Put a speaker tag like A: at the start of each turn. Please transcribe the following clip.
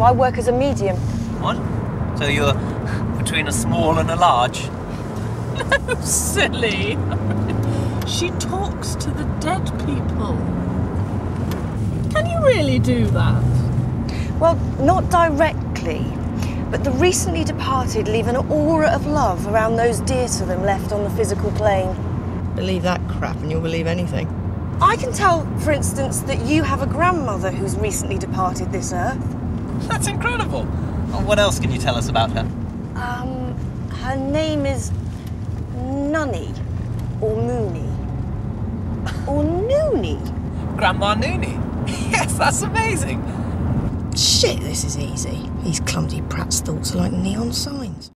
A: I work as a medium.
B: What? So you're between a small and a large?
C: No, silly. she talks to the dead people. Can you really do that?
A: Well, not directly, but the recently departed leave an aura of love around those dear to them left on the physical plane.
D: Believe that crap and you'll believe anything.
A: I can tell, for instance, that you have a grandmother who's recently departed this earth.
B: That's incredible. Well, what else can you tell us about her?
A: Um, her name is Nunny, or Mooney, or Noonie.
B: Grandma Noonie. Yes, that's amazing.
D: Shit, this is easy. These clumsy prat's thoughts are like neon signs.